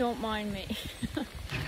Don't mind me.